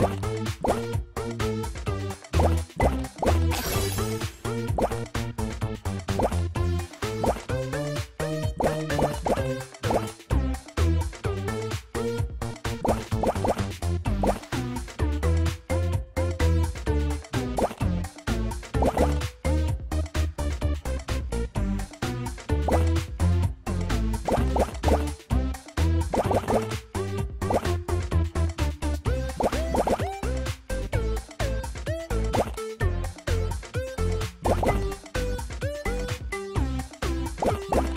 What? What?